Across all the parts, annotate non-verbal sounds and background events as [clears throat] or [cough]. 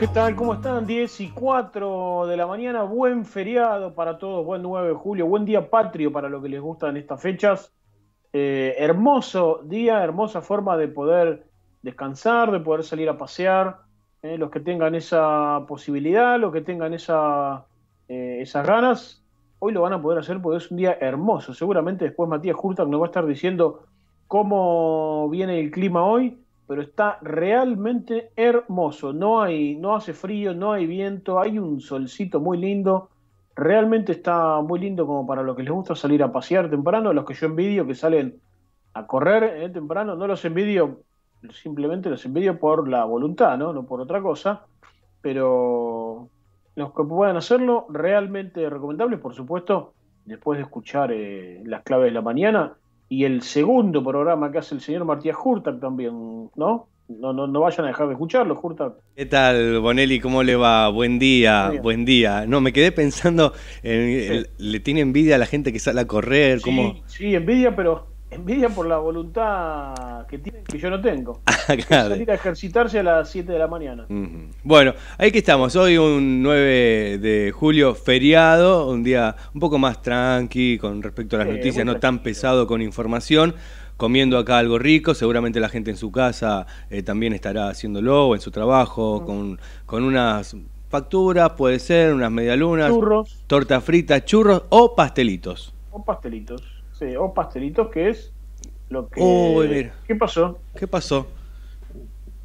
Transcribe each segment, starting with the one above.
¿qué tal? ¿Cómo están? 10 y 4 de la mañana, buen feriado para todos, buen 9 de julio, buen día patrio para lo que les gustan estas fechas. Eh, hermoso día, hermosa forma de poder descansar, de poder salir a pasear. eh, los que tengan esa posibilidad, los que tengan eh, esas ganas, hoy lo van a poder hacer porque es un día hermoso. Seguramente después Matías Hurtag nos va a estar diciendo cómo viene el clima hoy pero está realmente hermoso. No hay, no hace frío, no hay viento, hay un solcito muy lindo. Realmente está muy lindo como para los que les gusta salir a pasear temprano, los que yo envidio que salen a correr eh, temprano, no los envidio, simplemente los envidio por la voluntad, ¿no? No por otra cosa, pero los que puedan hacerlo, realmente recomendable, por supuesto, después de escuchar eh, las claves de la mañana, y el segundo programa que hace el señor Matías Hurtag también, ¿no? No, no, no vayan a dejar de escucharlo, Hurtag. ¿Qué tal, Bonelli? ¿Cómo le va? Buen día, buen día. No, me quedé pensando, en- el- le tiene envidia a la gente que sale a correr, ¿cómo? Sí, sí, envidia, pero envidia por la voluntad que tienen que yo no tengo. [laughs] Claro. Salir a ejercitarse a las 7 de la mañana. Bueno, ahí que estamos, hoy un 9 de julio, feriado, un día un poco más tranqui con respecto a las Sí, noticias, no tan pesado con información, comiendo acá algo rico, seguramente la gente en su casa eh, también estará haciéndolo, o en su trabajo, con, con unas facturas, puede ser, unas medialunas, Churros torta frita, churros o pastelitos. o pastelitos. Sí, o pastelitos, que es lo que. Uy, mira. ¿Qué pasó? ¿Qué pasó?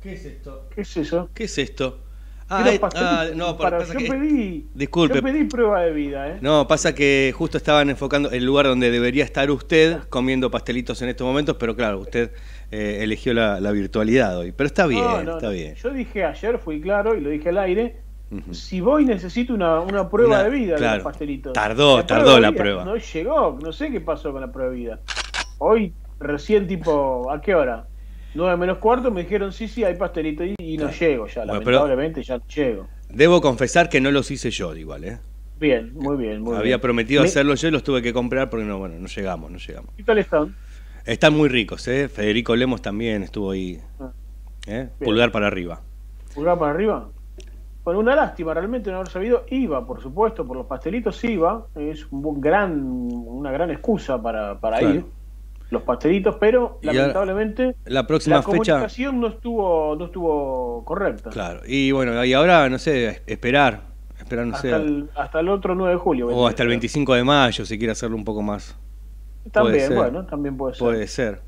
¿Qué es esto? ¿Qué es eso? ¿Qué es esto? Ah, eh, pastelitos. ah, no, Para- pasa yo que- pedí. Disculpe. Yo pedí prueba de vida, ¿eh? No, pasa que justo estaban enfocando el lugar donde debería estar usted comiendo pastelitos en estos momentos, pero claro, usted eh, eligió la, la virtualidad hoy. Pero está bien, No, no, está no. bien. Yo dije ayer, fui claro y lo dije al aire. Si voy necesito una, una prueba Una- de vida de claro. los pastelitos. Tardó, La tardó de la prueba. No llegó, no sé qué pasó con la prueba de vida. Hoy, recién tipo, ¿a qué hora? 9 menos cuarto me dijeron, sí, sí, hay pastelito y, y no llego ya, Bueno, lamentablemente ya no llego. Debo confesar que no los hice yo igual, ¿eh? Bien, muy bien, muy Había bien. prometido Me- hacerlo yo y los tuve que comprar porque no, bueno, no llegamos, no llegamos. ¿Qué tal están? Están muy ricos, ¿eh? Federico Lemos también estuvo ahí, Ah, ¿eh? Pulgar para arriba. ¿Pulgar para arriba? Bueno, una lástima realmente no haber sabido. Iba, por supuesto, por los pastelitos iba. Es un gran, una gran excusa para, para Claro. ir. Los pastelitos, pero Y lamentablemente La próxima la fecha... comunicación no estuvo, no estuvo correcta. Claro, y bueno, y ahora, no sé, esperar, esperar, no sé, hasta, el, hasta el otro 9 de julio. o hasta el a ser. 25 de mayo, si quiere hacerlo un poco más. También, bueno, también puede ser. Puede ser.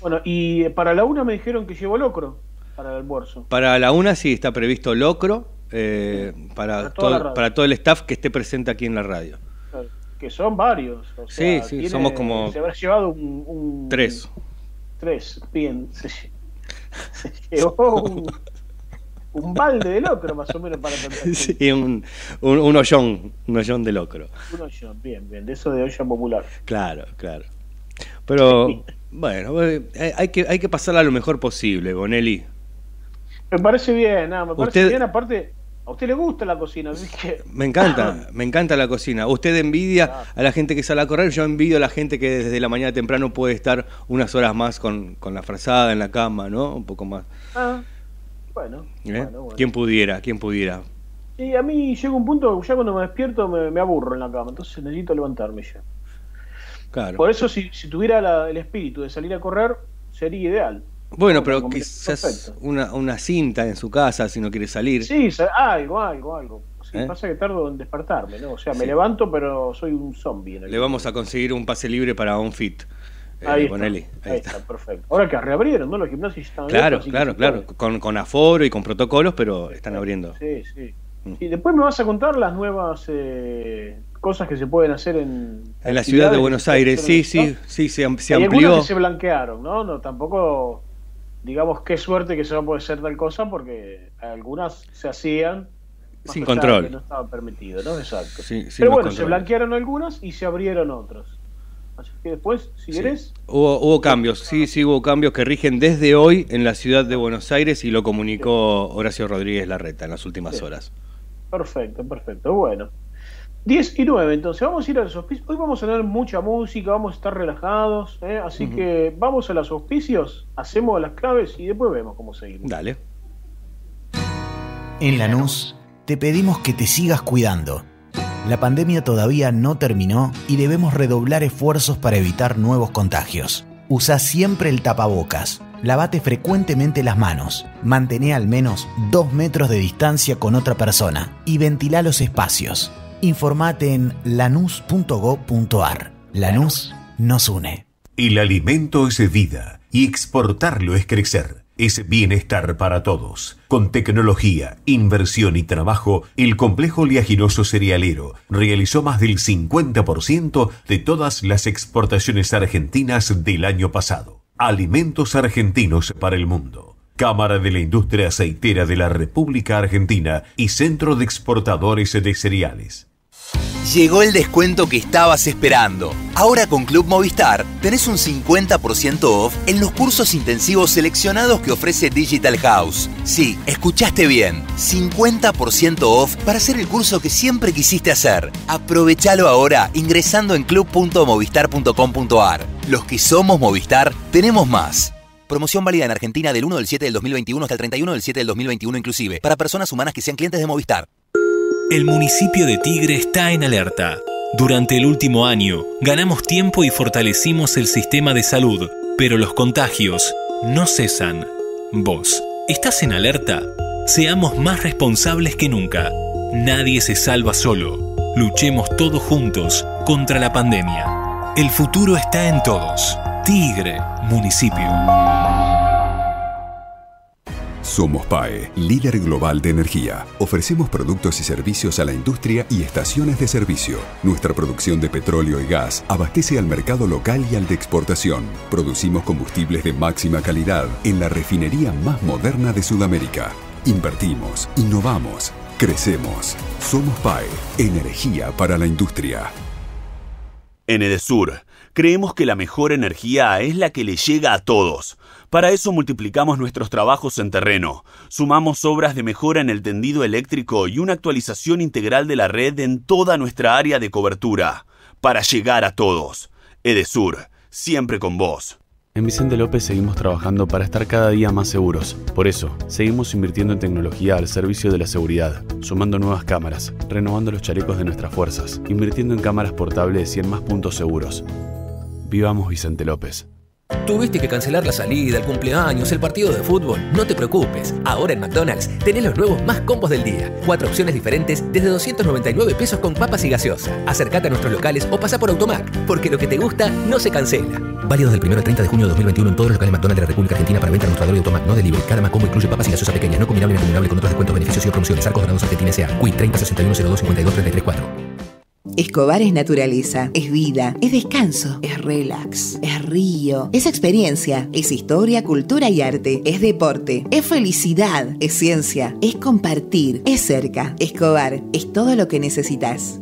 Bueno, y para la una me dijeron que llevo locro para el almuerzo. Para la una sí está previsto locro eh, para, Para todo, radio. para todo el staff que esté presente aquí en la radio. Que son varios. o Sí, sí, somos como Se habrá llevado un. un- Tres. Tres, bien. [laughs] Se, lle- [laughs] se llevó un, un balde de locro más o menos para gente. [laughs] Sí, un, un, un hoyón, un hoyón de locro. Un hoyo, bien, bien, de eso de olla popular. Claro, claro. Pero bueno, eh, hay que, hay que pasarla lo mejor posible, Bonelli. Me parece bien, nada, me parece Usted- bien. Aparte, a usted le gusta la cocina, así que. [laughs] Me encanta, [laughs] me encanta la cocina. Usted envidia a la gente que sale a correr, yo envidio a la gente que desde la mañana temprano puede estar unas horas más con, con la frazada en la cama, ¿no? Un poco más. Ah, bueno, ¿eh? bueno, bueno. ¿Quién pudiera? ¿Quién pudiera? Y a mí llega un punto, ya cuando me despierto me, me aburro en la cama, entonces necesito levantarme ya. Claro. Por eso, si, si tuviera la- el espíritu de salir a correr, sería ideal. Bueno, pero quizás una, una cinta en su casa si no quiere salir. Sí, algo, algo, algo. Sí, ¿Eh? Pasa que tardo en despertarme, ¿no? O sea, me levanto, pero soy un zombie. Le vamos a conseguir un pase libre para un fit. eh, Ahí, está, ahí está. perfecto. Ahora que reabrieron, ¿no? Los gimnasios están Claro, abiertos, claro, claro. Con, con aforo y con protocolos, pero están abriendo. Sí, sí. Mm. Y después me vas a contar las nuevas eh, cosas que se pueden hacer en... En la ciudad de Buenos Aires, sí, sí, sí, se, se amplió. que se blanquearon, ¿no? No, tampoco digamos qué suerte que se va a poder hacer tal cosa porque algunas se hacían Sin control. que no estaba permitido, ¿no? Exacto. Sí, Pero bueno, se blanquearon algunas y se abrieron otras. Así que después, si Sí. querés, Hubo, hubo cambios, sí, sí, hubo cambios que rigen desde hoy en la ciudad de Buenos Aires y lo comunicó Horacio Rodríguez Larreta en las últimas Sí. horas. perfecto, perfecto. Bueno. 10 y 9, entonces vamos a ir a los auspicios. Hoy vamos a tener mucha música, vamos a estar relajados, ¿eh? así que vamos a los auspicios, hacemos las claves y después vemos cómo seguimos. Dale. En Lanús, te pedimos que te sigas cuidando. La pandemia todavía no terminó y debemos redoblar esfuerzos para evitar nuevos contagios. Usa siempre el tapabocas. Lavate frecuentemente las manos. Mantén al menos dos metros de distancia con otra persona y ventila los espacios. Informate en lanús.gov.ar. Lanús nos une. El alimento es vida y exportarlo es crecer es bienestar para todos. Con tecnología, inversión y trabajo, el complejo oleaginoso cerealero realizó más del 50% de todas las exportaciones argentinas del año pasado. Alimentos argentinos para el mundo. Cámara de la Industria Aceitera de la República Argentina y Centro de Exportadores de Cereales. Llegó el descuento que estabas esperando. Ahora con Club Movistar tenés un 50% off en los cursos intensivos seleccionados que ofrece Digital House. Sí, escuchaste bien. 50% off para hacer el curso que siempre quisiste hacer. Aprovechalo ahora ingresando en club.movistar.com.ar. Los que somos Movistar tenemos más. Promoción válida en Argentina del 1 del 7 del 2021 hasta el 31 del 7 del 2021 inclusive, para personas humanas que sean clientes de Movistar. El municipio de Tigre está en alerta. Durante el último año, ganamos tiempo y fortalecimos el sistema de salud, pero los contagios no cesan. Vos, ¿estás en alerta? Seamos más responsables que nunca. Nadie se salva solo. Luchemos todos juntos contra la pandemia. El futuro está en todos. Tigre, municipio. Somos PAE, líder global de energía. Ofrecemos productos y servicios a la industria y estaciones de servicio. Nuestra producción de petróleo y gas abastece al mercado local y al de exportación. Producimos combustibles de máxima calidad en la refinería más moderna de Sudamérica. Invertimos, innovamos, crecemos. Somos PAE, energía para la industria. En Edesur, creemos que la mejor energía es la que le llega a todos. Para eso multiplicamos nuestros trabajos en terreno, sumamos obras de mejora en el tendido eléctrico y una actualización integral de la red en toda nuestra área de cobertura, para llegar a todos. Edesur, siempre con vos. En Vicente López seguimos trabajando para estar cada día más seguros. Por eso, seguimos invirtiendo en tecnología al servicio de la seguridad, sumando nuevas cámaras, renovando los chalecos de nuestras fuerzas, invirtiendo en cámaras portables y en más puntos seguros. Vivamos Vicente López. ¿Tuviste que cancelar la salida, el cumpleaños, el partido de fútbol? No te preocupes. Ahora en McDonald's tenés los nuevos más combos del día. Cuatro opciones diferentes desde 299 pesos con papas y gaseosa. Acércate a nuestros locales o pasa por Automac, porque lo que te gusta no se cancela. Válido del 1 al 30 de junio de 2021 en todos los locales McDonald's de la República Argentina para venta en mostrador y Automac, no delivery. Cada combo incluye papas y gaseosa pequeña, no combinable ni acumulable con otros descuentos, beneficios y promociones. Arcos Dorados Argentina S.A. CUI 30 61 02 52 33 4. Escobar es naturaleza, es vida, es descanso, es relax, es río, es experiencia, es historia, cultura y arte, es deporte, es felicidad, es ciencia, es compartir, es cerca. Escobar es todo lo que necesitas.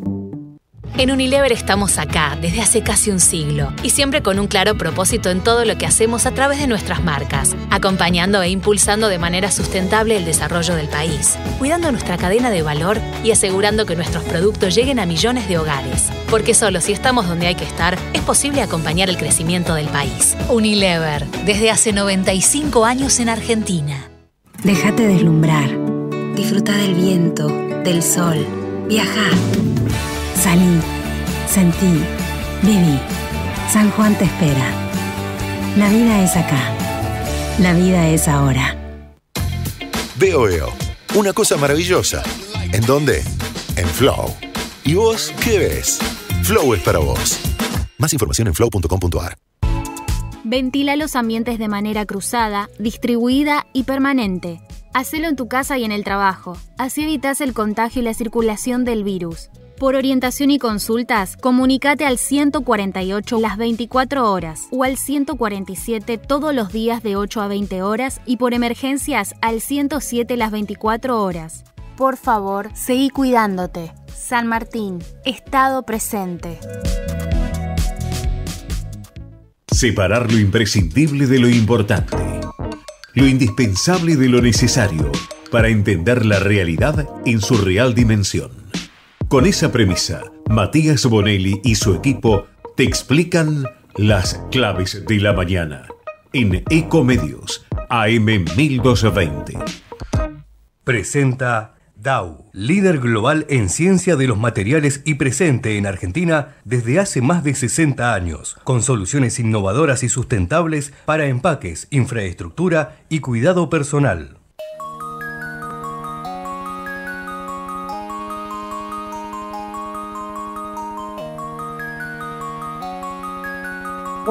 En Unilever estamos acá desde hace casi un siglo y siempre con un claro propósito en todo lo que hacemos a través de nuestras marcas, acompañando e impulsando de manera sustentable el desarrollo del país, cuidando nuestra cadena de valor y asegurando que nuestros productos lleguen a millones de hogares. Porque solo si estamos donde hay que estar, es posible acompañar el crecimiento del país. Unilever, desde hace 95 años en Argentina. Déjate deslumbrar. Disfruta del viento, del sol. Viaja. Salí, sentí, viví. San Juan te espera. La vida es acá. La vida es ahora. Veo, veo. Una cosa maravillosa. ¿En dónde? En Flow. ¿Y vos qué ves? Flow es para vos. Más información en flow.com.ar. Ventila los ambientes de manera cruzada, distribuida y permanente. Hacelo en tu casa y en el trabajo. Así evitas el contagio y la circulación del virus. Por orientación y consultas, comunícate al 148 las 24 horas o al 147 todos los días de 8 a 20 horas y por emergencias al 107 las 24 horas. Por favor, seguí cuidándote. San Martín, Estado presente. Separar lo imprescindible de lo importante. Lo indispensable de lo necesario para entender la realidad en su real dimensión. Con esa premisa, Matías Bonelli y su equipo te explican las claves de la mañana en Ecomedios AM 1220. Presenta Dow, líder global en ciencia de los materiales y presente en Argentina desde hace más de 60 años, con soluciones innovadoras y sustentables para empaques, infraestructura y cuidado personal.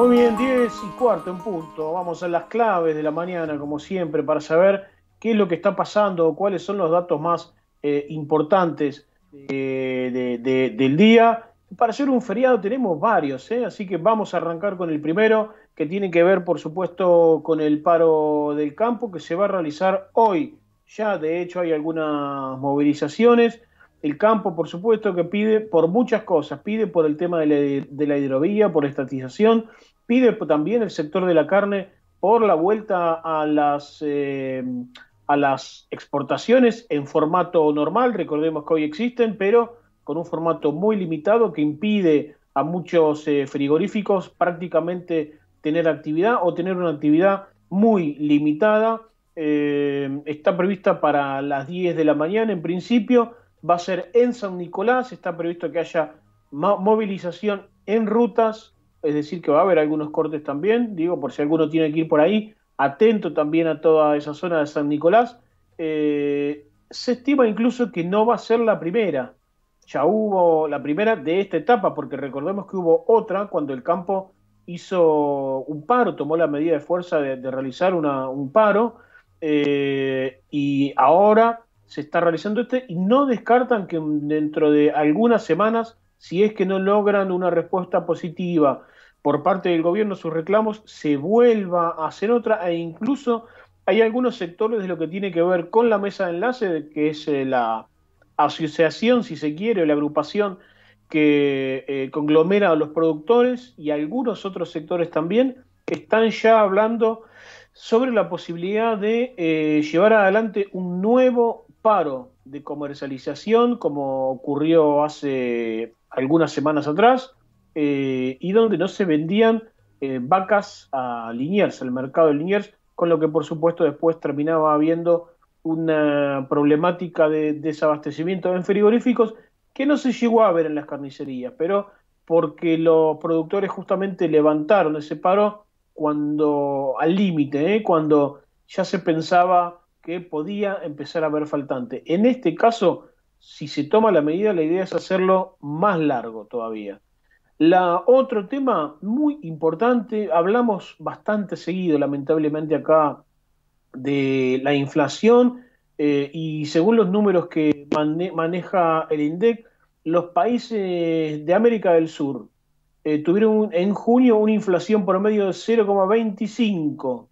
Muy bien, 10 y cuarto en punto. Vamos a las claves de la mañana, como siempre, para saber qué es lo que está pasando, cuáles son los datos más eh, importantes eh, del día. Para ser un feriado tenemos varios, ¿eh? así que vamos a arrancar con el primero, que tiene que ver, por supuesto, con el paro del campo que se va a realizar hoy. Ya, de hecho, hay algunas movilizaciones. El campo, por supuesto, que pide por muchas cosas. Pide por el tema de la, de la hidrovía, por estatización. Pide también el sector de la carne por la vuelta a las a las exportaciones en formato normal, recordemos que hoy existen, pero con un formato muy limitado que impide a muchos eh, frigoríficos prácticamente tener actividad o tener una actividad muy limitada. Eh, está prevista para las 10 de la mañana. En principio, va a ser en San Nicolás, está previsto que haya movilización en rutas, es decir, que va a haber algunos cortes también, digo, por si alguno tiene que ir por ahí, atento también a toda esa zona de San Nicolás. Eh, se estima incluso que no va a ser la primera. Ya hubo la primera de esta etapa, porque recordemos que hubo otra cuando el campo hizo un paro, tomó la medida de fuerza de, realizar un paro, eh, y ahora se está realizando este, y no descartan que dentro de algunas semanas, si es que no logran una respuesta positiva por parte del gobierno sus reclamos, se vuelva a hacer otra e incluso hay algunos sectores de lo que tiene que ver con la mesa de enlace, que es eh, la asociación, si se quiere, la agrupación que eh, conglomera a los productores y algunos otros sectores también, están ya hablando sobre la posibilidad de eh, llevar adelante un nuevo paro de comercialización, como ocurrió hace algunas semanas atrás, eh, y donde no se vendían eh, vacas a Liniers, al mercado de Liniers, con lo que por supuesto después terminaba habiendo una problemática de desabastecimiento en frigoríficos que no se llegó a ver en las carnicerías, pero porque los productores justamente levantaron ese paro cuando al límite, ¿eh? cuando ya se pensaba que podía empezar a haber faltante. En este caso, si se toma la medida, la idea es hacerlo más largo todavía. La otro tema muy importante, hablamos bastante seguido, lamentablemente acá, de la inflación eh, y según los números que maneja el INDEC, los países de América del Sur eh, tuvieron en junio una inflación promedio de 0,25.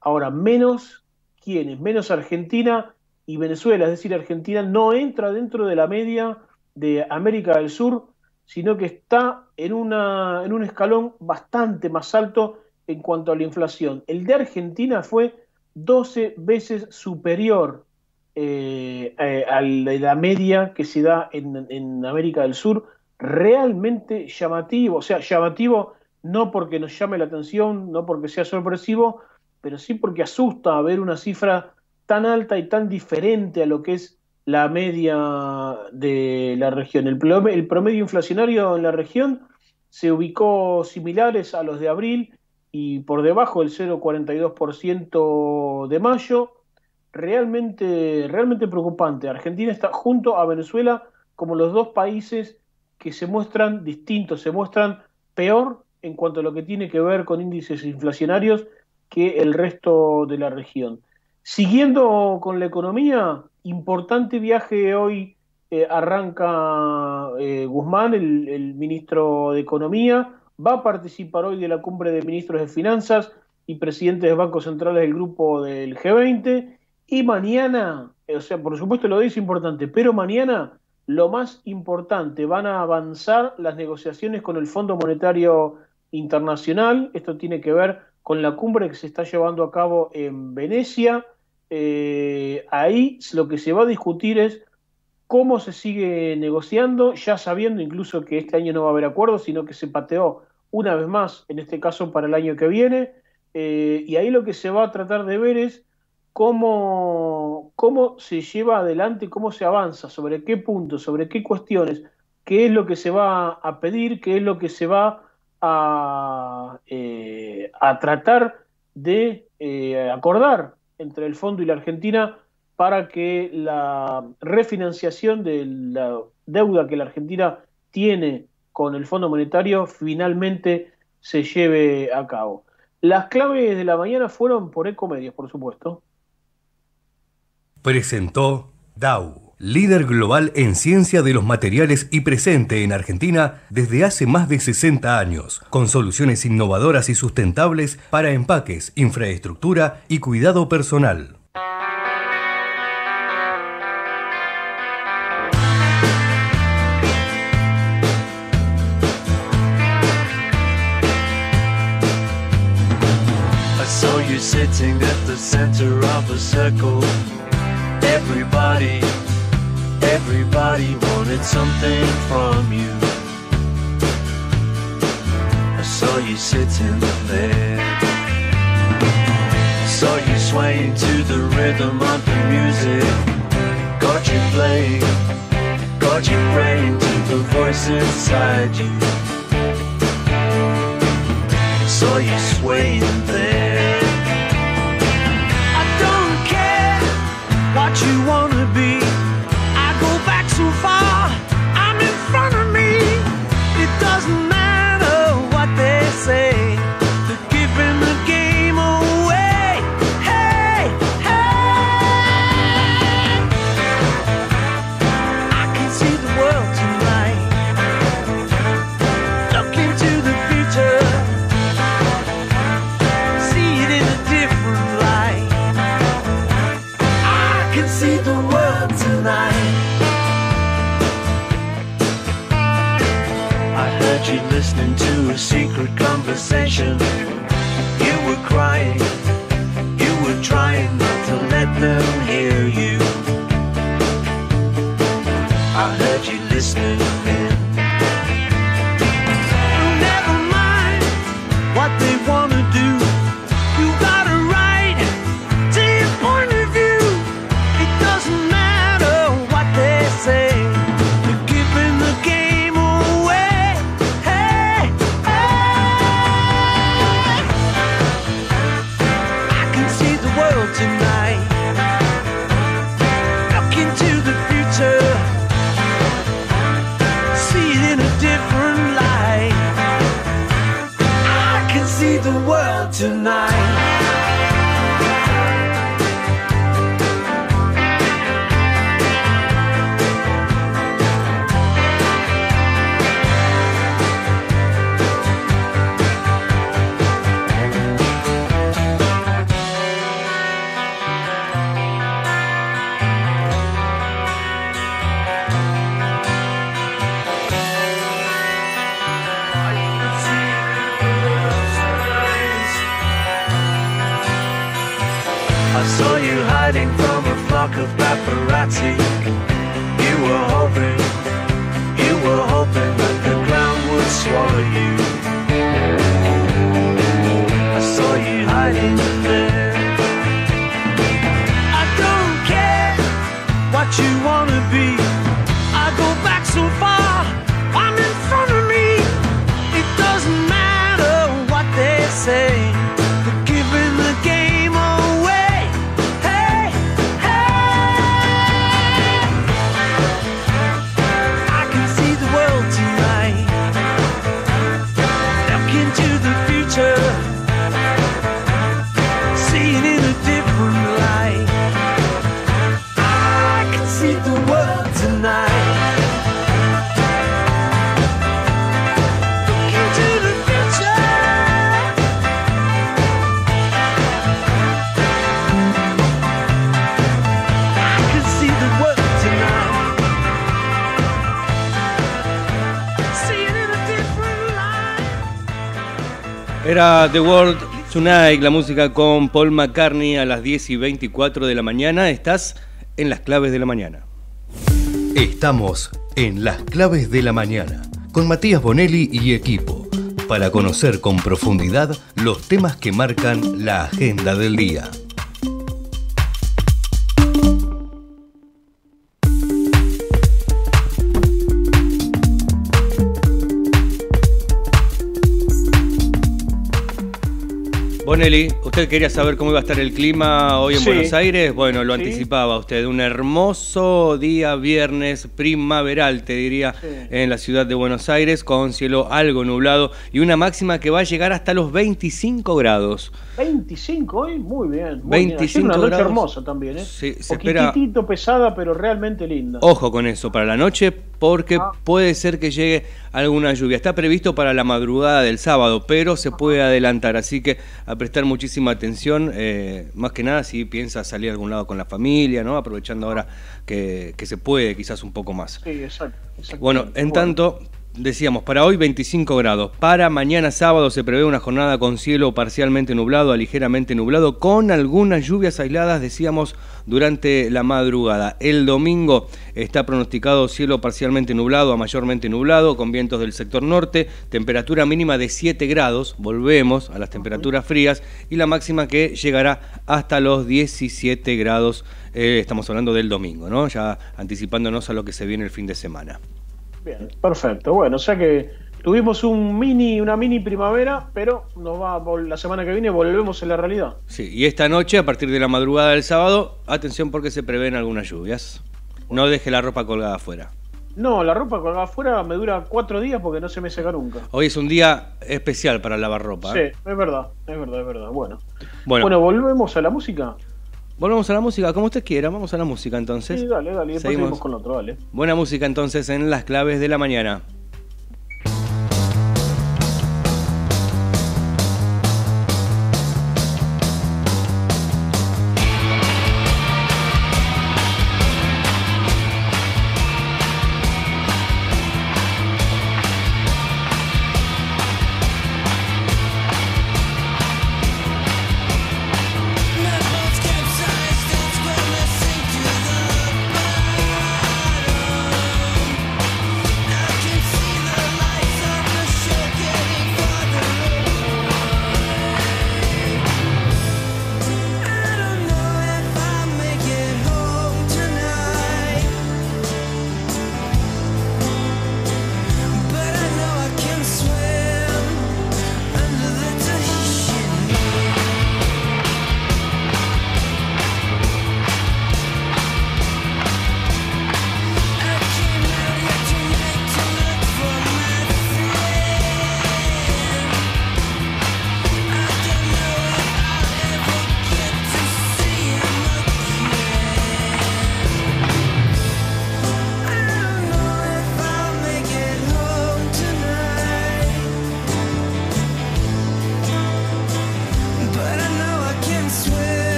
Ahora, menos quiénes, menos Argentina y Venezuela, es decir, Argentina no entra dentro de la media de América del Sur sino que está en, una, en un escalón bastante más alto en cuanto a la inflación. El de Argentina fue 12 veces superior eh, eh, a la media que se da en, en, América del Sur, realmente llamativo, o sea, llamativo no porque nos llame la atención, no porque sea sorpresivo, pero sí porque asusta ver una cifra tan alta y tan diferente a lo que es la media de la región. El promedio, inflacionario en la región se ubicó similares a los de abril y por debajo del 0,42% de mayo. Realmente, realmente preocupante. Argentina está junto a Venezuela como los dos países que se muestran distintos, se muestran peor en cuanto a lo que tiene que ver con índices inflacionarios que el resto de la región. Siguiendo con la economía, importante viaje hoy eh, arranca eh, Guzmán, el, ministro de Economía, va a participar hoy de la cumbre de ministros de Finanzas y presidentes de bancos centrales del grupo del G20 y mañana, eh, o sea, por supuesto lo dice importante, pero mañana lo más importante, van a avanzar las negociaciones con el Fondo Monetario Internacional, esto tiene que ver con la cumbre que se está llevando a cabo en Venecia, eh, ahí lo que se va a discutir es cómo se sigue negociando, ya sabiendo incluso que este año no va a haber acuerdo, sino que se pateó una vez más, en este caso para el año que viene, eh, y ahí lo que se va a tratar de ver es cómo, cómo se lleva adelante, cómo se avanza, sobre qué puntos, sobre qué cuestiones, qué es lo que se va a pedir, qué es lo que se va a, eh, a tratar de eh, acordar entre el fondo y la Argentina para que la refinanciación de la deuda que la Argentina tiene con el Fondo Monetario finalmente se lleve a cabo. Las claves de la mañana fueron por Ecomedios, por supuesto. Presentó DAO, líder global en ciencia de los materiales y presente en Argentina desde hace más de 60 años, con soluciones innovadoras y sustentables para empaques, infraestructura y cuidado personal. sitting at the center of a circle. Everybody, everybody wanted something from you. I saw you sitting there. I saw you swaying to the rhythm of the music. Got you playing, got you praying to the voice inside you. I saw you swaying there. Tonight. I heard you listening to a secret conversation. The World Tonight, la música con Paul McCartney a las 10 y 24 de la mañana. Estás en las claves de la mañana. Estamos en Las Claves de la Mañana con Matías Bonelli y equipo para conocer con profundidad los temas que marcan la agenda del día. Bonelli, ¿usted quería saber cómo iba a estar el clima hoy en Sí. Buenos Aires? Bueno, lo Sí. anticipaba usted. Un hermoso día viernes primaveral, te diría, en la ciudad de Buenos Aires, con cielo algo nublado y una máxima que va a llegar hasta los 25 grados. 25 hoy, muy bien. Muy 25 bien. Una noche grados. hermosa también, ¿eh? Sí, se espera- Poquitito pesada, pero realmente linda. Ojo con eso para la noche, porque Ah. puede ser que llegue alguna lluvia. Está previsto para la madrugada del sábado, pero se puede adelantar, así que a prestar muchísima atención, eh, más que nada si piensa salir a algún lado con la familia, ¿no? Aprovechando ahora que, que se puede quizás un poco más. Sí, exacto. Bueno, en tanto, decíamos, para hoy 25 grados. Para mañana sábado se prevé una jornada con cielo parcialmente nublado a ligeramente nublado, con algunas lluvias aisladas, decíamos, durante la madrugada. El domingo está pronosticado cielo parcialmente nublado a mayormente nublado, con vientos del sector norte, temperatura mínima de 7 grados, volvemos a las temperaturas frías, y la máxima que llegará hasta los 17 grados. eh, estamos hablando del domingo, ¿no? Ya anticipándonos a lo que se viene el fin de semana. Bien, perfecto. Bueno, o sea que tuvimos un mini, una mini primavera, pero nos va la semana que viene volvemos a la realidad. Sí, y esta noche, a partir de la madrugada del sábado, atención porque se prevén algunas lluvias. No deje la ropa colgada afuera. No, la ropa colgada afuera me dura cuatro días porque no se me seca nunca. Hoy es un día especial para lavar ropa. Sí, ¿eh? es verdad, es verdad, es verdad. Bueno. Bueno, bueno, volvemos a la música. Volvemos a la música, como usted quiera. Vamos a la música entonces. Sí, dale, dale. Seguimos. seguimos con otro, dale. Buena música entonces en las claves de la mañana.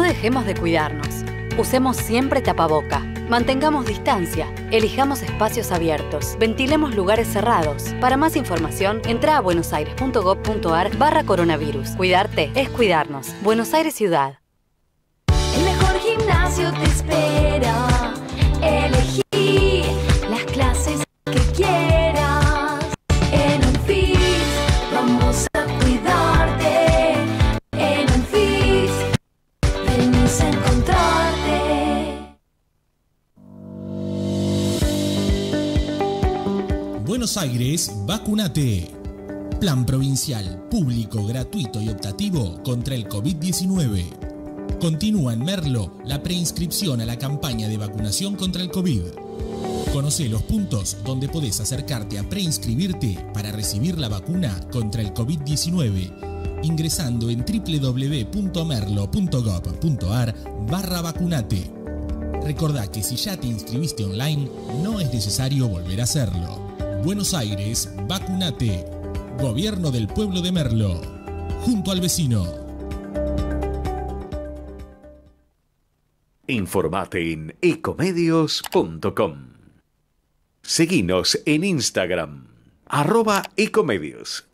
Dejemos de cuidarnos. Usemos siempre tapaboca. Mantengamos distancia. Elijamos espacios abiertos. Ventilemos lugares cerrados. Para más información, entra a buenosaires.gov.ar barra coronavirus. Cuidarte es cuidarnos. Buenos Aires Ciudad. El mejor gimnasio te espera. Aires, vacunate. Plan provincial, público, gratuito y optativo contra el COVID-19. Continúa en Merlo la preinscripción a la campaña de vacunación contra el COVID. Conoce los puntos donde podés acercarte a preinscribirte para recibir la vacuna contra el COVID-19 ingresando en www.merlo.gov.ar barra vacunate. Recordá que si ya te inscribiste online, no es necesario volver a hacerlo. Buenos Aires, vacunate. Gobierno del pueblo de Merlo. Junto al vecino. Informate en ecomedios.com. Seguinos en Instagram, arroba ecomedios.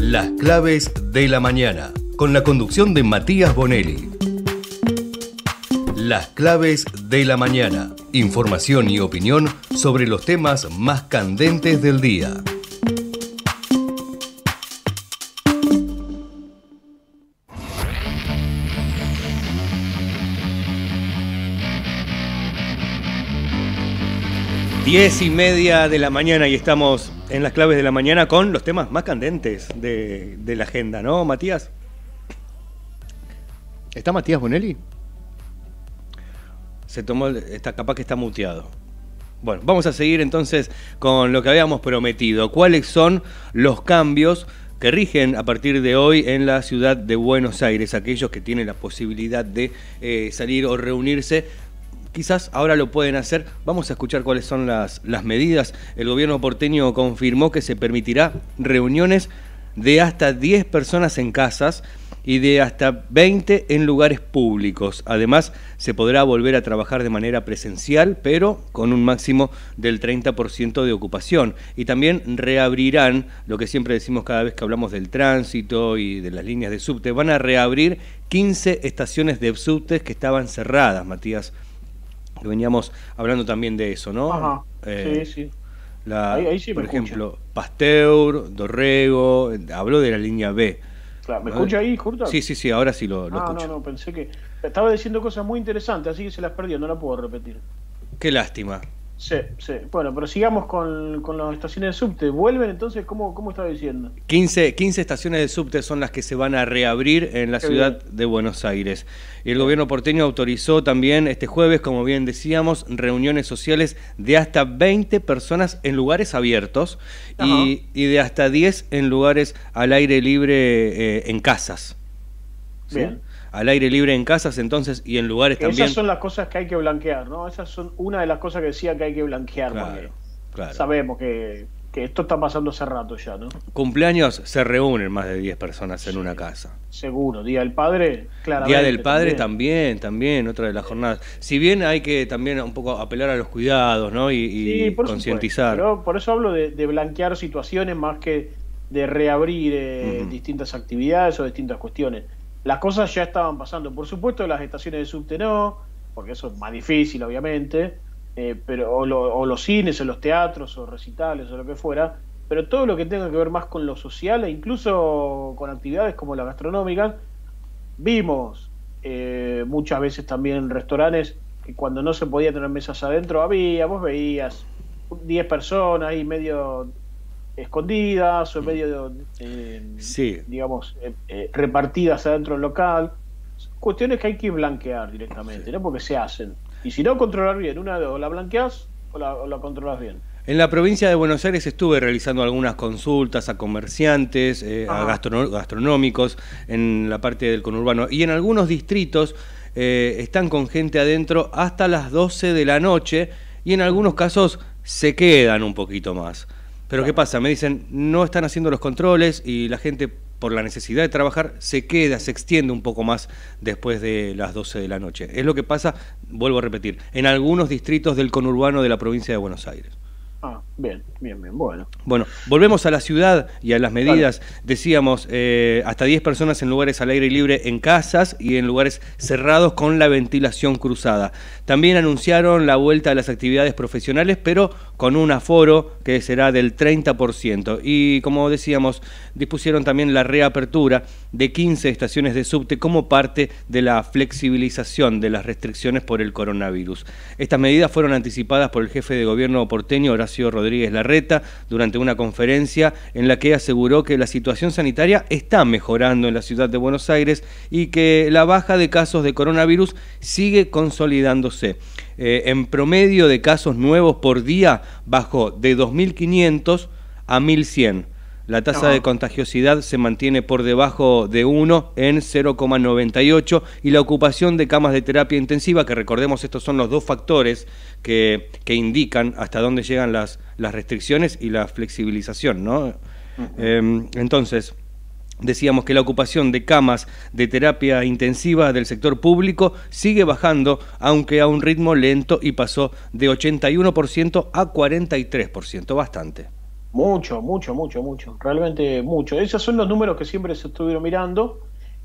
Las claves de la mañana, con la conducción de Matías Bonelli. Las claves de la mañana, información y opinión sobre los temas más candentes del día. Diez y media de la mañana y estamos en las claves de la mañana con los temas más candentes de, de la agenda, ¿no, Matías? ¿Está Matías Bonelli? Se tomó, está capaz que está muteado. Bueno, vamos a seguir entonces con lo que habíamos prometido. ¿Cuáles son los cambios que rigen a partir de hoy en la ciudad de Buenos Aires? Aquellos que tienen la posibilidad de eh, salir o reunirse quizás ahora lo pueden hacer. Vamos a escuchar cuáles son las, las medidas. El gobierno porteño confirmó que se permitirá reuniones de hasta 10 personas en casas y de hasta 20 en lugares públicos. Además, se podrá volver a trabajar de manera presencial, pero con un máximo del 30% de ocupación. Y también reabrirán, lo que siempre decimos cada vez que hablamos del tránsito y de las líneas de subte, van a reabrir 15 estaciones de subtes que estaban cerradas, Matías. Veníamos hablando también de eso, ¿no? Ajá. Eh, sí, sí. La- Ahí- ahí sí me por escucha. ejemplo, Pasteur, Dorrego, habló de la línea B. Claro, ¿Me ¿no? escucha ahí, Jurta? Sí, sí, sí, ahora sí lo, lo ah, escucho. no, no, pensé que. Estaba diciendo cosas muy interesantes, así que se las perdió, no la puedo repetir. Qué lástima. Sí, sí. Bueno, pero sigamos con, con las estaciones de subte. ¿Vuelven entonces? ¿Cómo, cómo estaba diciendo? 15, 15 estaciones de subte son las que se van a reabrir en la Qué ciudad de Buenos Aires. Y el gobierno porteño autorizó también este jueves, como bien decíamos, reuniones sociales de hasta 20 personas en lugares abiertos y, y de hasta 10 en lugares al aire libre eh, en casas. ¿sí? Bien. Al aire libre en casas entonces y en lugares también. Esas son las cosas que hay que blanquear, ¿no? Esas son una de las cosas que decía que hay que blanquear. Claro, claro. Sabemos que, que esto está pasando hace rato ya, ¿no? Cumpleaños se reúnen más de 10 personas en una casa. Seguro. Día del Padre, claramente. Día del Padre también. también, también, otra de las jornadas. Si bien hay que también un poco apelar a los cuidados, ¿no? Y, y Sí, concientizar. pero por eso hablo de, de blanquear situaciones más que de reabrir eh, distintas actividades o distintas cuestiones. Las cosas ya estaban pasando. Por supuesto, las estaciones de subte no, porque eso es más difícil, obviamente. eh, pero o, lo- o los cines, o los teatros, o recitales, o lo que fuera. Pero todo lo que tenga que ver más con lo social e incluso con actividades como las gastronómicas, vimos eh, muchas veces también en restaurantes que cuando no se podía tener mesas adentro había, vos veías 10 personas ahí medio escondidas o medio, eh, Sí. digamos, eh, eh, repartidas adentro del local. Cuestiones que hay que blanquear directamente, ¿no? Porque se hacen. Y si no, controlar bien. Una de o la blanqueas o la, o la controlas bien. En la provincia de Buenos Aires estuve realizando algunas consultas a comerciantes, eh, a gastronómicos en la parte del conurbano. Y en algunos distritos eh, están con gente adentro hasta las 12 de la noche y en algunos casos se quedan un poquito más. Pero ¿qué pasa? Me dicen, no están haciendo los controles y la gente, por la necesidad de trabajar, se queda, se extiende un poco más después de las 12 de la noche. Es lo que pasa, vuelvo a repetir, en algunos distritos del conurbano de la provincia de Buenos Aires. Ah, bien, bien, bien, bueno. Bueno, volvemos a la ciudad y a las medidas. Decíamos, eh, hasta 10 personas en lugares al aire libre en casas y en lugares cerrados con la ventilación cruzada. También anunciaron la vuelta a las actividades profesionales, pero con un aforo que será del 30%. Y como decíamos, dispusieron también la reapertura de 15 estaciones de subte como parte de la flexibilización de las restricciones por el coronavirus. Estas medidas fueron anticipadas por el jefe de gobierno porteño, Horacio Rodríguez Larreta, durante una conferencia en la que aseguró que la situación sanitaria está mejorando en la ciudad de Buenos Aires y que la baja de casos de coronavirus sigue consolidándose. Eh, en promedio de casos nuevos por día bajó de 2.500 a 1.100. La tasa de contagiosidad se mantiene por debajo de 1 en 0,98 y la ocupación de camas de terapia intensiva, que recordemos estos son los dos factores que, que indican hasta dónde llegan las, las restricciones y la flexibilización, ¿no? Eh, entonces, Decíamos que la ocupación de camas de terapia intensiva del sector público sigue bajando, aunque a un ritmo lento y pasó de 81% a 43%, bastante. Mucho, mucho, mucho, mucho. Realmente mucho. Esos son los números que siempre se estuvieron mirando.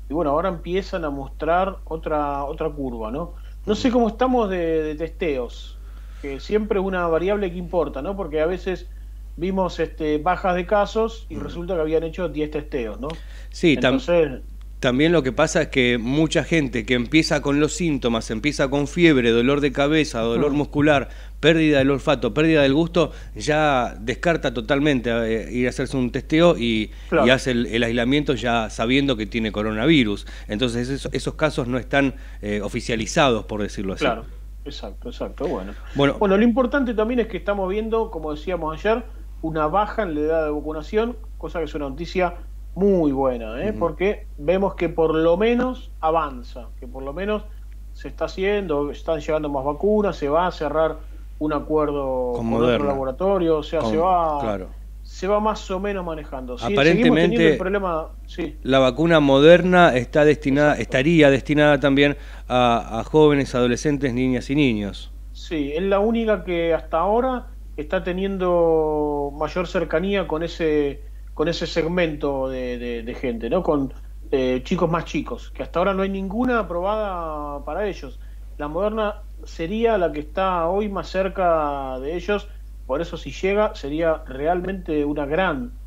Y bueno, ahora empiezan a mostrar otra, otra curva, ¿no? No sé cómo estamos de, de testeos, que siempre es una variable que importa, ¿no? Porque a veces vimos este, bajas de casos y resulta que habían hecho 10 testeos, ¿no? Sí, tam- Entonces, también lo que pasa es que mucha gente que empieza con los síntomas, empieza con fiebre, dolor de cabeza, dolor muscular, pérdida del olfato, pérdida del gusto, ya descarta totalmente eh, ir a hacerse un testeo y, Claro. y hace el, el aislamiento ya sabiendo que tiene coronavirus. Entonces esos, esos casos no están eh, oficializados, por decirlo así. claro, exacto, exacto, bueno. Bueno, Bueno, lo importante también es que estamos viendo, como decíamos ayer, una baja en la edad de vacunación, cosa que es una noticia muy buena, ¿eh? Porque vemos que por lo menos avanza, que por lo menos se está haciendo, están llegando más vacunas, se va a cerrar un acuerdo Con con, otro laboratorio, o sea, Con- se va claro. se va más o menos manejando. Sí, Aparentemente- el problema, sí, La vacuna moderna está destinada, estaría destinada también a, a jóvenes, adolescentes, niñas y niños. Sí, es la única que hasta ahora está teniendo mayor cercanía con ese con ese segmento de, de- gente, ¿no? Con eh, chicos más chicos, que hasta ahora no hay ninguna aprobada para ellos. La moderna sería la que está hoy más cerca de ellos, por eso si llega sería realmente una gran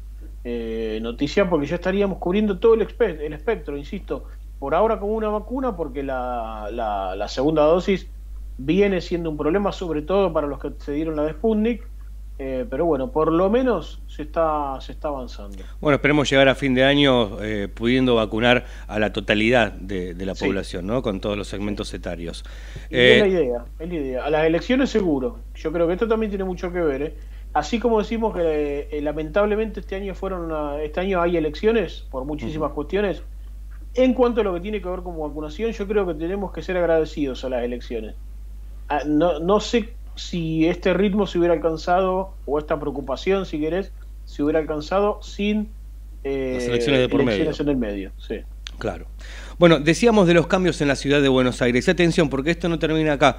eh, noticia porque ya estaríamos cubriendo todo el, el espectro, insisto, por ahora como una vacuna porque la, la, la segunda dosis viene siendo un problema sobre todo para los que se dieron la de Sputnik, eh, pero bueno, por lo menos se está, se está avanzando. Bueno, esperemos llegar a fin de año eh, pudiendo vacunar a la totalidad de, de la Sí. población, ¿no? Con todos los segmentos etarios. Eh, es la idea, es la idea. A las elecciones seguro. Yo creo que esto también tiene mucho que ver. ¿eh? Así como decimos que eh, lamentablemente este año fueron una- este año hay elecciones por muchísimas cuestiones. En cuanto a lo que tiene que ver con vacunación, yo creo que tenemos que ser agradecidos a las elecciones. Ah, No, no sé si este ritmo se hubiera alcanzado, o esta preocupación, si querés, se hubiera alcanzado sin eh, Las elecciones de por medio. en el medio. Sí. Claro. Bueno, decíamos de los cambios en la ciudad de Buenos Aires. Atención, porque esto no termina acá.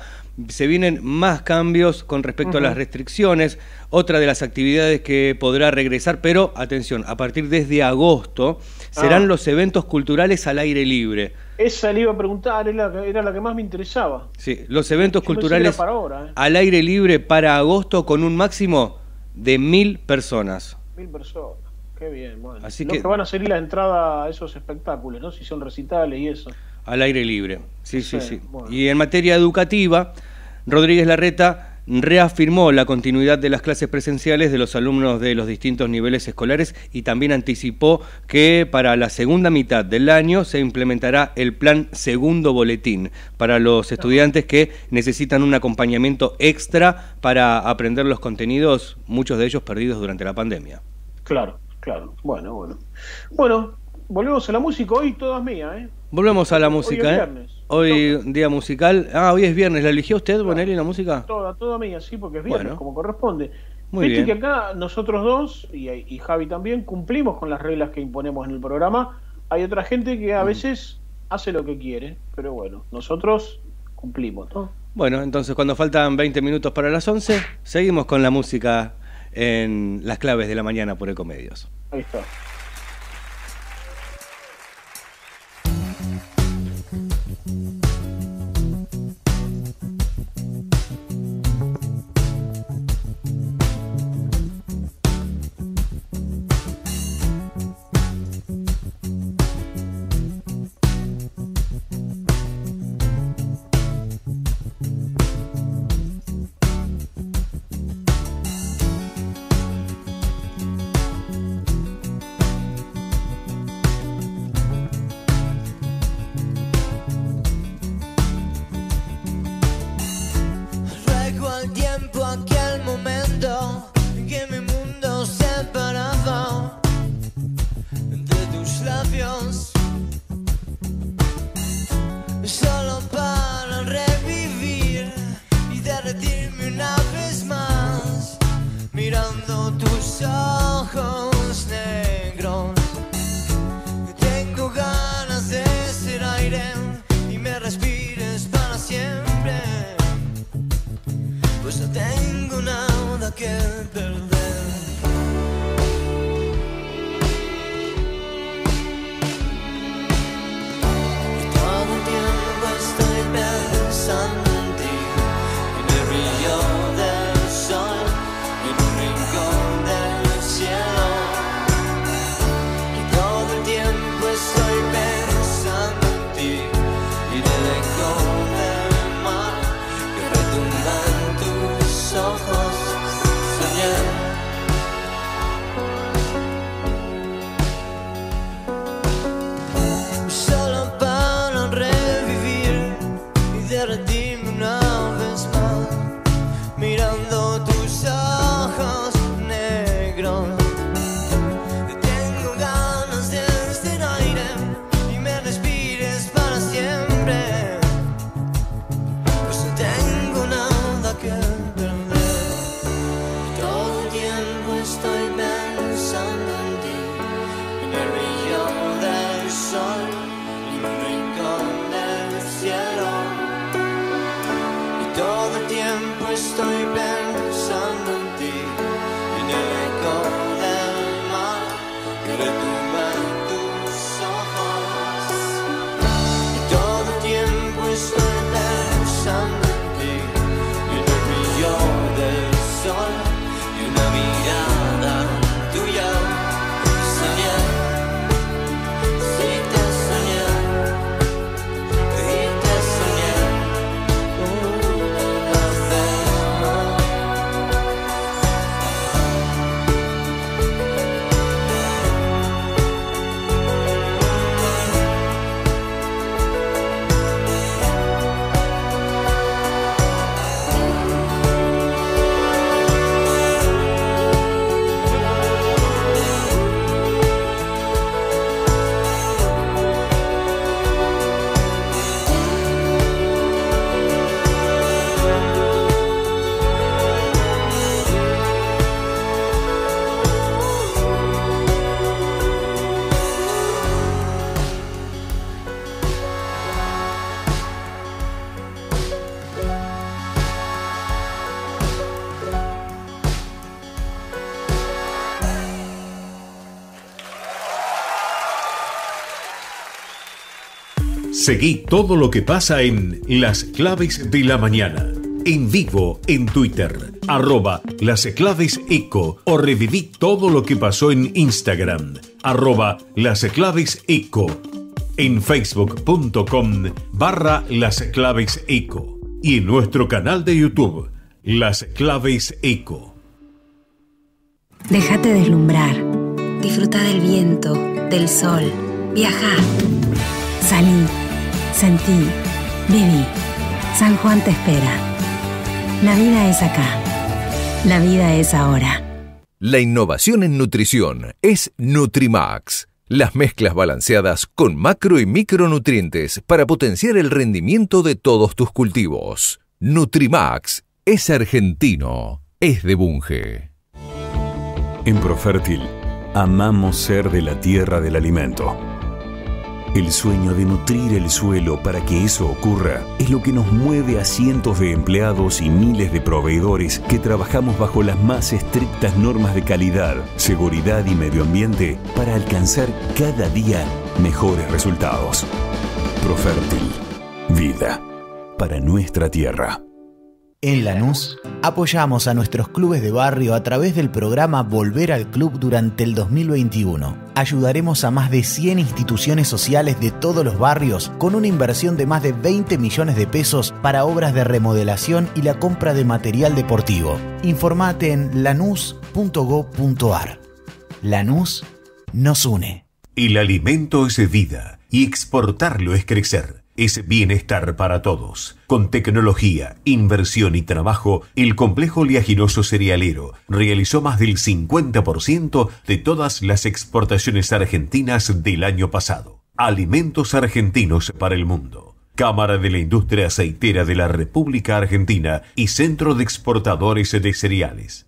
Se vienen más cambios con respecto a las restricciones. Otra de las actividades que podrá regresar, pero atención, a partir desde agosto serán Ah. los eventos culturales al aire libre. Esa le iba a preguntar, era la, era la que más me interesaba. Sí, los eventos Yo culturales era para ahora, ¿eh? al aire libre para agosto con un máximo de mil personas. Mil personas. Qué bien, bueno. Así Los que- que... van a salir la entrada a esos espectáculos, ¿no? Si son recitales y eso. Al aire libre. Sí, sí, Sí, sí. bueno. Y en materia educativa, Rodríguez Larreta reafirmó la continuidad de las clases presenciales de los alumnos de los distintos niveles escolares y también anticipó que para la segunda mitad del año se implementará el plan segundo boletín para los estudiantes que necesitan un acompañamiento extra para aprender los contenidos, muchos de ellos perdidos durante la pandemia. Claro, claro. Bueno, bueno. Bueno, volvemos a la música. Hoy todas mías, ¿eh? Volvemos a la Hoy es música, ¿eh? viernes. Hoy un día musical. Ah, hoy es viernes. ¿La eligió usted, Bonelli, la música? Toda, toda mía, sí, porque es viernes, Bueno. como corresponde. Muy Viste bien. que acá nosotros dos, y, y Javi también, cumplimos con las reglas que imponemos en el programa. Hay otra gente que Mm. a veces hace lo que quiere, pero bueno, nosotros cumplimos, ¿no? Bueno, entonces cuando faltan 20 minutos para las 11, seguimos con la música en las claves de la mañana por Ecomedios. Ahí está. Seguí todo lo que pasa en Las Claves de la Mañana. En vivo en Twitter, arroba Las Claves Eco o reviví todo lo que pasó en Instagram, arroba Las Claves Eco. En facebook.com barra Las Claves Eco. Y en nuestro canal de YouTube, Las Claves Eco. Déjate deslumbrar. Disfruta del viento, del sol. Viaja. Salí. Sentí. Viví. San Juan te espera. La vida es acá. La vida es ahora. La innovación en nutrición es Nutrimax, Las mezclas balanceadas con macro y micronutrientes para potenciar el rendimiento de todos tus cultivos. Nutrimax es argentino, es de Bunge. En Profértil, amamos ser de la tierra del alimento. El sueño de nutrir el suelo para que eso ocurra es lo que nos mueve a cientos de empleados y miles de proveedores que trabajamos bajo las más estrictas normas de calidad, seguridad y medio ambiente para alcanzar cada día mejores resultados. Profértil, vida para nuestra tierra. En Lanús, apoyamos a nuestros clubes de barrio a través del programa Volver al Club durante el 2021. Ayudaremos a más de 100 instituciones sociales de todos los barrios con una inversión de más de 20 millones de pesos para obras de remodelación y la compra de material deportivo. Informate en lanús.gov.ar. Lanús nos une. El alimento es vida y exportarlo es crecer. Es bienestar para todos. Con tecnología, inversión y trabajo, el complejo oleaginoso cerealero realizó más del 50% de todas las exportaciones argentinas del año pasado. Alimentos argentinos para el mundo. Cámara de la Industria Aceitera de la República Argentina y Centro de Exportadores de Cereales.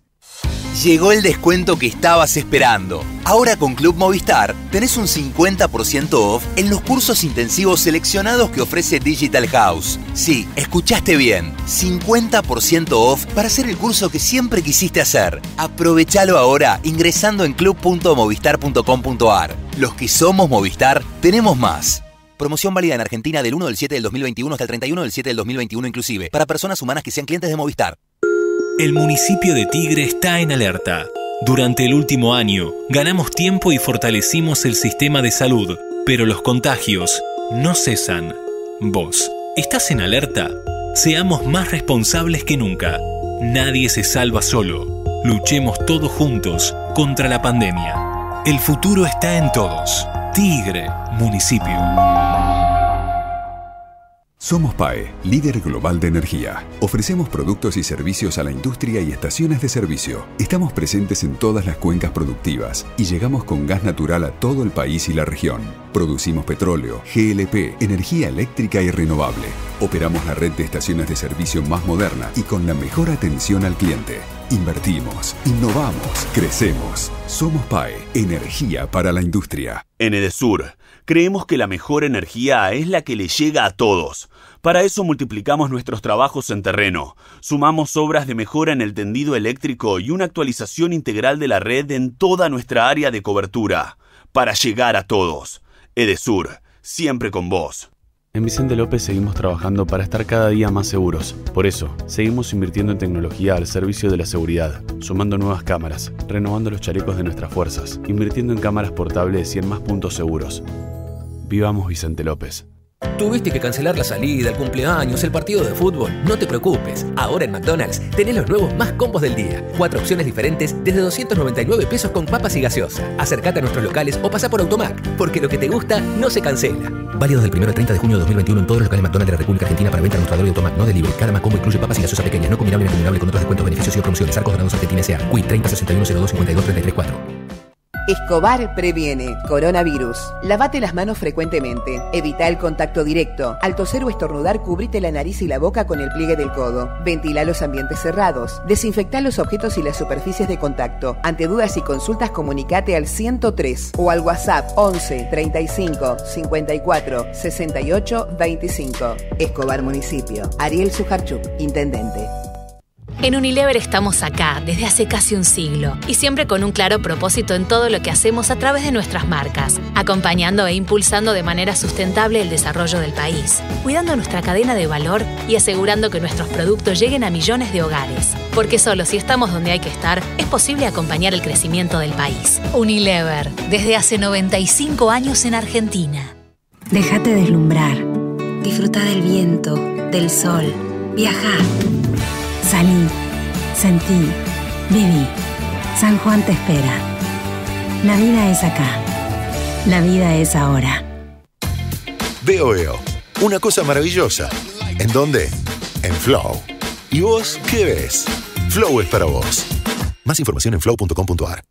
Llegó el descuento que estabas esperando. Ahora con Club Movistar tenés un 50% off en los cursos intensivos seleccionados que ofrece Digital House. Sí, escuchaste bien. 50% off para hacer el curso que siempre quisiste hacer. Aprovechalo ahora ingresando en club.movistar.com.ar. Los que somos Movistar tenemos más. Promoción válida en Argentina del 1 del 7 del 2021 hasta el 31 del 7 del 2021 inclusive, para personas humanas que sean clientes de Movistar. El municipio de Tigre está en alerta. Durante el último año, ganamos tiempo y fortalecimos el sistema de salud, pero los contagios no cesan. Vos, ¿estás en alerta? Seamos más responsables que nunca. Nadie se salva solo. Luchemos todos juntos contra la pandemia. El futuro está en todos. Tigre, municipio. Somos PAE, líder global de energía. Ofrecemos productos y servicios a la industria y estaciones de servicio. Estamos presentes en todas las cuencas productivas y llegamos con gas natural a todo el país y la región. Producimos petróleo, GLP, energía eléctrica y renovable. Operamos la red de estaciones de servicio más moderna y con la mejor atención al cliente. Invertimos, innovamos, crecemos. Somos PAE, energía para la industria. En Edesur, creemos que la mejor energía es la que le llega a todos. Para eso multiplicamos nuestros trabajos en terreno, sumamos obras de mejora en el tendido eléctrico y una actualización integral de la red en toda nuestra área de cobertura, para llegar a todos. Edesur, siempre con vos. En Vicente López seguimos trabajando para estar cada día más seguros. Por eso, seguimos invirtiendo en tecnología al servicio de la seguridad, sumando nuevas cámaras, renovando los chalecos de nuestras fuerzas, invirtiendo en cámaras portables y en más puntos seguros. Vivamos Vicente López. ¿Tuviste que cancelar la salida, el cumpleaños, el partido de fútbol? No te preocupes. Ahora en McDonald's tenés los nuevos más combos del día. Cuatro opciones diferentes desde 299 pesos con papas y gaseosa. Acércate a nuestros locales o pasa por Automac, porque lo que te gusta no se cancela. Válido del 1 al 30 de junio de 2021 en todos los locales McDonald's de la República Argentina para venta al mostrador y Automac, no delivery. Cada más combo incluye papas y gaseosa pequeña, no combinable ni acumulable con otros descuentos, beneficios y promociones. Arcos Dorados Argentina S.A. Quit 30 61 02 52 33 4. Escobar previene coronavirus. Lavate las manos frecuentemente. Evita el contacto directo. Al toser o estornudar, cubrite la nariz y la boca con el pliegue del codo. Ventila los ambientes cerrados. Desinfecta los objetos y las superficies de contacto. Ante dudas y consultas, comunicate al 103 o al WhatsApp 11 35 54 68 25. Escobar Municipio. Ariel Sujarchuk, Intendente. En Unilever estamos acá desde hace casi un siglo y siempre con un claro propósito en todo lo que hacemos a través de nuestras marcas, acompañando e impulsando de manera sustentable el desarrollo del país, cuidando nuestra cadena de valor y asegurando que nuestros productos lleguen a millones de hogares. Porque solo si estamos donde hay que estar, es posible acompañar el crecimiento del país. Unilever, desde hace 95 años en Argentina. Déjate deslumbrar. Disfruta del viento, del sol. Viaja. Salí. Sentí. Viví. San Juan te espera. La vida es acá. La vida es ahora. Veo Veo, una cosa maravillosa. ¿En dónde? En Flow. ¿Y vos qué ves? Flow es para vos. Más información en flow.com.ar.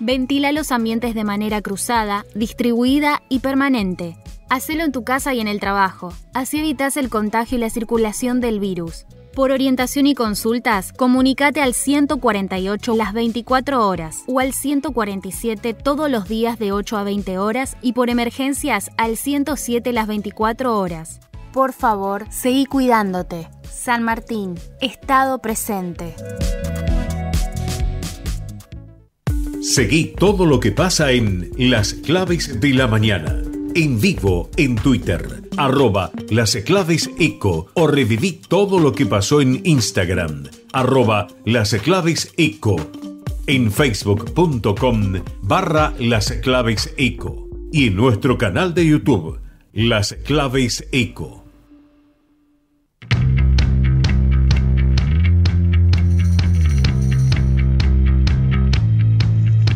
Ventila los ambientes de manera cruzada, distribuida y permanente. Hacelo en tu casa y en el trabajo. Así evitas el contagio y la circulación del virus. Por orientación y consultas, comunícate al 148 las 24 horas o al 147 todos los días de 8 a 20 horas y por emergencias al 107 las 24 horas. Por favor, seguí cuidándote. San Martín, Estado presente. Seguí todo lo que pasa en Las Claves de la Mañana. En vivo en Twitter, arroba Las Claves Eco o reviví todo lo que pasó en Instagram, arroba Las Claves Eco. En facebook.com barra Las Claves Eco. Y en nuestro canal de YouTube, Las Claves Eco.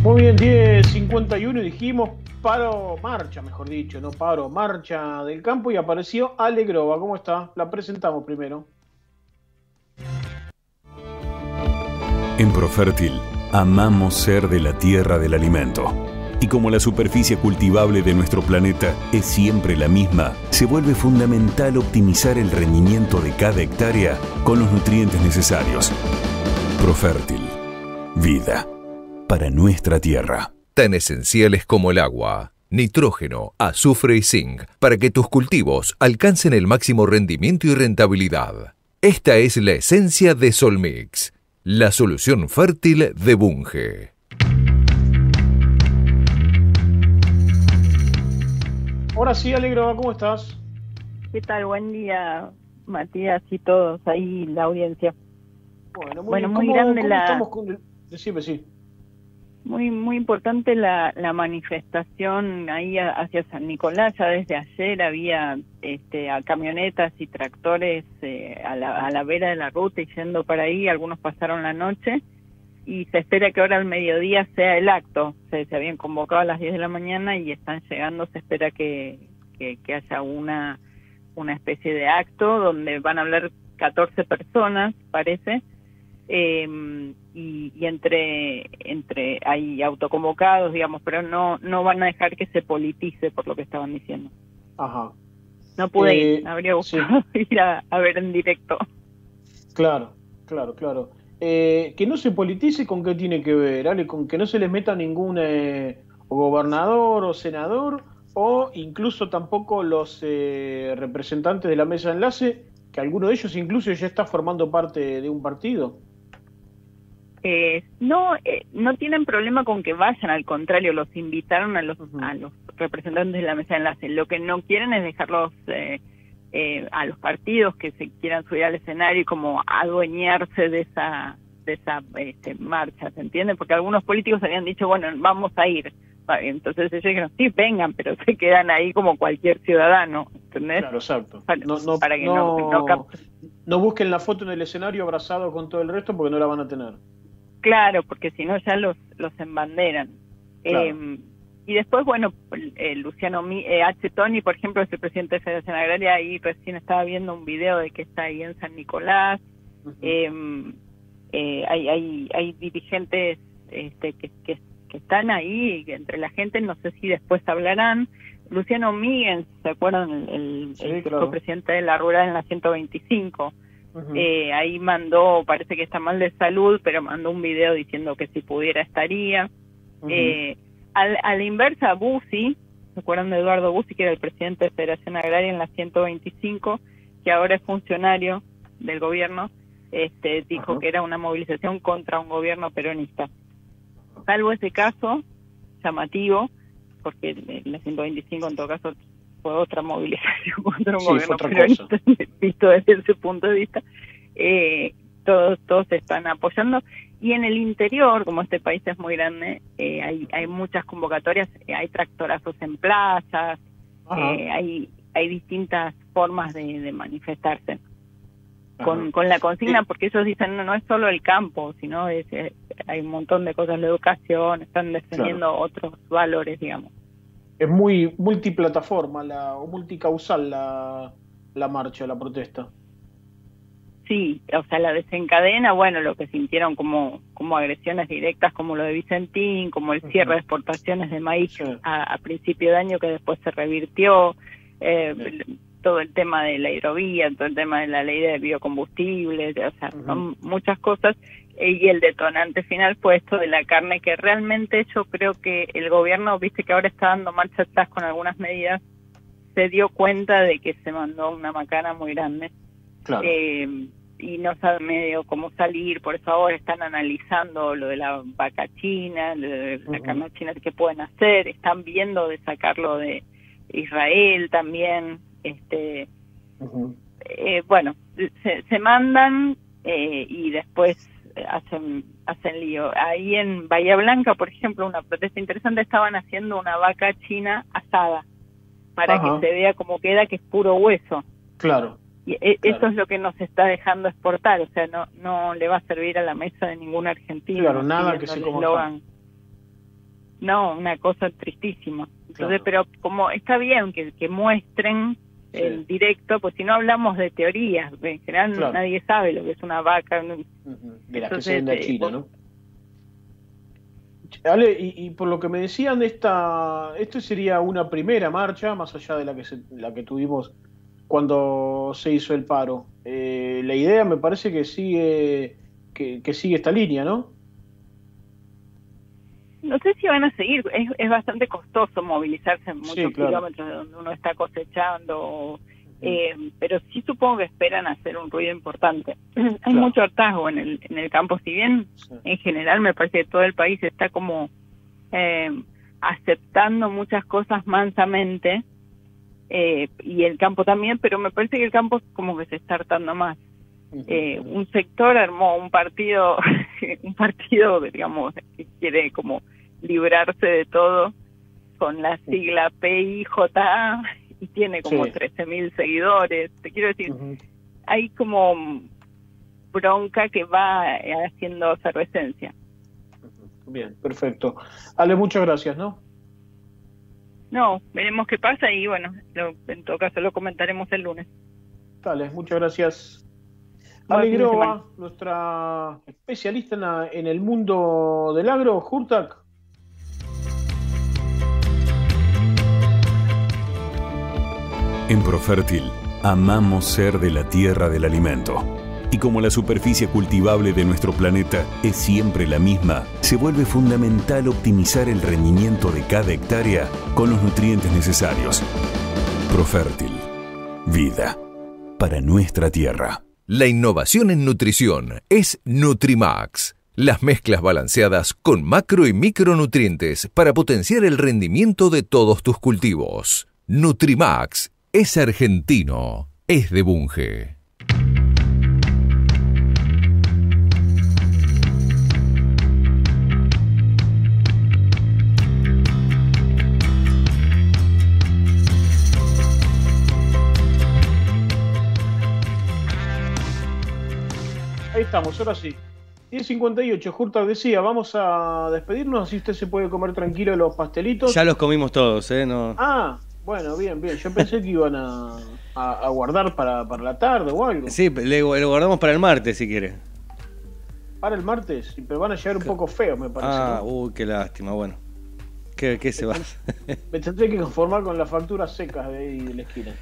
Muy bien, 10.51 y dijimos paro, marcha, mejor dicho, no paro, marcha del campo y apareció Alegrova. ¿Cómo está? La presentamos primero. En Profértil, amamos ser de la tierra del alimento. Y como la superficie cultivable de nuestro planeta es siempre la misma, se vuelve fundamental optimizar el rendimiento de cada hectárea con los nutrientes necesarios. Profértil. Vida. Para nuestra tierra. Tan esenciales como el agua, nitrógeno, azufre y zinc para que tus cultivos alcancen el máximo rendimiento y rentabilidad. Esta es la esencia de Solmix, la solución fértil de Bunge. Ahora sí, Alegrova, ¿cómo estás? ¿Qué tal? Buen día, Matías y todos ahí, la audiencia. Bueno, muy, Bueno, bien. muy ¿Cómo- grande cómo la- estamos con el- Decime, sí. Muy muy importante la, la manifestación ahí hacia San Nicolás. Ya desde ayer había este, camionetas y tractores eh, a, la, a la vera de la ruta y yendo para ahí. Algunos pasaron la noche y se espera que ahora al mediodía sea el acto. Se, se habían convocado a las 10 de la mañana y están llegando. Se espera que, que, que haya una, una especie de acto donde van a hablar 14 personas, parece. Eh, y, y entre entre hay autoconvocados digamos pero no no van a dejar que se politice por lo que estaban diciendo Ajá. no pude Eh, ir me habría gustado [laughs] ir a, a ver en directo Claro, claro, claro. Eh, que no se politice con qué tiene que ver, Ale, con que no se les meta ningún eh, gobernador o senador o incluso tampoco los eh, representantes de la mesa de enlace, que alguno de ellos incluso ya está formando parte de un partido. Eh, no eh, no tienen problema con que vayan al contrario los invitaron a los a los representantes de la mesa de enlace lo que no quieren es dejarlos eh, eh, a los partidos que se quieran subir al escenario y como adueñarse de esa de esa este, marcha se entiende porque algunos políticos habían dicho bueno vamos a ir entonces ellos dijeron sí vengan pero [laughs] se quedan ahí como cualquier ciudadano ¿entendés? Claro, exacto. para, No, no, para que no busquen la foto en el escenario abrazado con todo el resto porque no la van a tener. Claro, porque si no ya los, los embanderan. Claro. Eh, y después, bueno, eh, Luciano eh, H. Tony, por ejemplo, es el presidente de Federación Agraria, ahí recién estaba viendo un video de que está ahí en San Nicolás. Eh, eh, hay, hay, hay dirigentes este, que, que, que están ahí entre la gente, no sé si después hablarán. Luciano Miguel, ¿se acuerdan? El, el, Sí, el que claro. fue presidente de la Rural en la 125. Eh, ahí mandó, parece que está mal de salud, pero mandó un video diciendo que si pudiera estaría. Eh, al- a la inversa, Bussi, ¿se acuerdan de Eduardo Bussi, que era el presidente de Federación Agraria en la 125, que ahora es funcionario del gobierno, este, dijo que era una movilización contra un gobierno peronista. Salvo ese caso llamativo, porque la 125 en todo caso fue otra movilización [laughs] contra un Sí, gobierno peronista, visto desde ese punto de vista, eh, todos, todos se están apoyando. Y en el interior, como este país es muy grande, eh, hay, hay muchas convocatorias, eh, hay tractorazos en plazas, eh, hay, hay distintas formas de, de manifestarse. Con, con la consigna, porque ellos dicen, no, no es solo el campo, sino es, hay un montón de cosas, la educación, están defendiendo otros valores, digamos. Es muy multiplataforma la, o multicausal la, la marcha, la protesta. Sí, o sea, la desencadena, bueno, lo que sintieron como como agresiones directas como lo de Vicentín, como el cierre de exportaciones de maíz a, a principio de año que después se revirtió, eh, todo el tema de la hidrovía, todo el tema de la ley de biocombustibles, o sea, son muchas cosas. Eh, Y el detonante final fue esto de la carne, que realmente yo creo que el gobierno, viste que ahora está dando marcha atrás con algunas medidas, se dio cuenta de que se mandó una macana muy grande. Claro. Eh, y no sabe medio cómo salir, por eso ahora están analizando lo de la vaca china, lo de la carne china que pueden hacer, están viendo de sacarlo de Israel también, este, eh, bueno, se, se mandan eh, y después hacen hacen lío. Ahí en Bahía Blanca, por ejemplo, una protesta interesante, estaban haciendo una vaca china asada para Ajá. que se vea cómo queda, que es puro hueso. Claro. Y e- eso es lo que nos está dejando exportar, o sea, no no le va a servir a la mesa de ningún argentino. Claro, nada que se coma. No, una cosa tristísima. Entonces, Claro. pero como está bien que, que muestren el directo, pues si no hablamos de teorías, en general Claro. nadie sabe lo que es una vaca. no- De las que Entonces, se vende a eh, China, ¿no? Ale, y, y por lo que me decían, esta, esto sería una primera marcha, más allá de la que, se- la que tuvimos cuando se hizo el paro. Eh, la idea me parece que sigue, que, que sigue esta línea, ¿no? No sé si van a seguir, es, es bastante costoso movilizarse en muchos Sí, claro. kilómetros de donde uno está cosechando, eh, pero sí supongo que esperan hacer un ruido importante. [clears throat] Hay mucho hartazgo en el, en el campo, si bien en general me parece que todo el país está como eh, aceptando muchas cosas mansamente, eh, y el campo también, pero me parece que el campo como que se está hartando más. Eh, un sector armó un partido, [laughs] un partido, digamos, que quiere como librarse de todo con la sigla PIJA y tiene como Sí. 13.000 seguidores. Te quiero decir, hay como bronca que va haciendo efervescencia. Bien, perfecto. Ale, muchas gracias, ¿no? No, veremos qué pasa y bueno, lo- en todo caso lo comentaremos el lunes. Dale, muchas gracias. Ale Groba, nuestra especialista en, la- en el mundo del agro, Hurtak. En Profértil, amamos ser de la tierra del alimento. Y como la superficie cultivable de nuestro planeta es siempre la misma, se vuelve fundamental optimizar el rendimiento de cada hectárea con los nutrientes necesarios. Profértil, vida para nuestra tierra. La innovación en nutrición es Nutrimax. Las mezclas balanceadas con macro y micronutrientes para potenciar el rendimiento de todos tus cultivos. Nutrimax es argentino, es de Bunge. Ahí estamos, ahora sí. 10.58, Hurtak decía, vamos a despedirnos, así usted se puede comer tranquilo los pastelitos. Ya los comimos todos, ¿eh? No, Ah, bueno, bien, bien. Yo pensé que iban a, a- a guardar para, para la tarde o algo. Sí, le, lo guardamos para el martes si quiere. Para el martes, pero van a llegar un poco feos, me parece. Ah, ¿no? uy, qué lástima, bueno. ¿Qué, qué se va? Me tendré que conformar con las facturas secas de ahí de la esquina.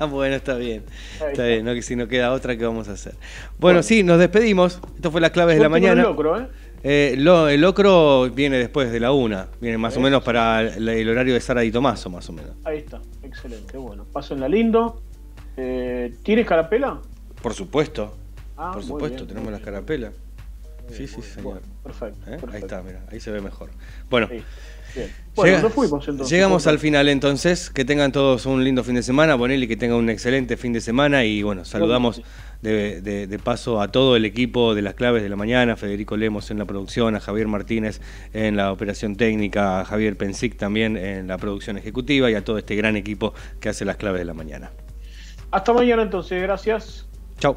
[laughs] bueno, está bien. Está está. bien, no que si no queda otra, ¿qué vamos a hacer? Bueno, sí, nos despedimos. Esto fue las claves de la mañana. locro, ¿eh? Eh, lo- el locro viene después de la una. Viene más o menos para el, el horario de Sara y Tomaso, más o menos. Ahí está, excelente. Bueno, pásenla lindo. Eh, ¿Tienes carapela? Por supuesto. Ah, Por supuesto, bien, tenemos las carapelas. Sí, sí, señor. Perfecto, ¿Eh? Ahí está, mira, ahí se ve mejor. Bueno, Bien. Bueno, llega- nos fuimos entonces. llegamos al final entonces. Que tengan todos un lindo fin de semana. Bonelli, que tenga un excelente fin de semana. Y bueno, saludamos de, de- de paso a todo el equipo de las claves de la mañana. Federico Lemos en la producción, a Javier Martínez en la operación técnica, a Javier Pensic también en la producción ejecutiva y a todo este gran equipo que hace las claves de la mañana. Hasta mañana entonces, gracias. Chau.